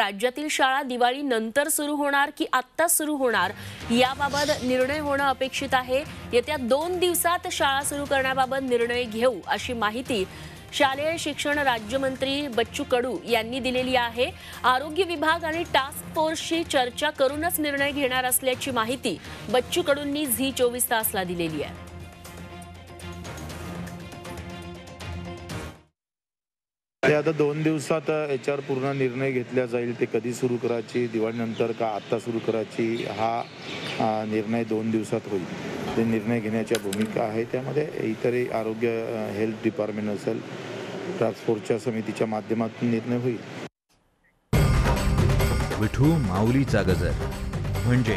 राज्यातील शाळा दिवाळी नंतर सुरू होणार की आत्ताच सुरू होणार याबाबत निर्णय होणं अपेक्षित आहे. येत्या दोन दिवसात शाळा सुरू करण्याबाबत निर्णय घेऊ अशी माहिती शालेय शिक्षण राज्यमंत्री बच्चू कडू यांनी दिलेली आहे. आरोग्य विभाग आणि टास्क फोर्सशी चर्चा करूनच निर्णय घेणार असल्याची माहिती बच्चू कडूंनी झी चोवीस तासला दिलेली आहे. ते आता दोन दिवसात याच्यावर पूर्ण निर्णय घेतला जाईल. ते कधी सुरू करायची दिवाळीनंतर का आत्ता सुरू करायची हा निर्णय दोन दिवसात होईल. ते निर्णय घेण्याच्या भूमिका आहे. त्यामध्ये इतरही आरोग्य हेल्थ डिपार्टमेंट असेल टास्क फोर्सच्या समितीच्या माध्यमातून निर्णय होईल. विठू माऊलीचा गजर. म्हणजे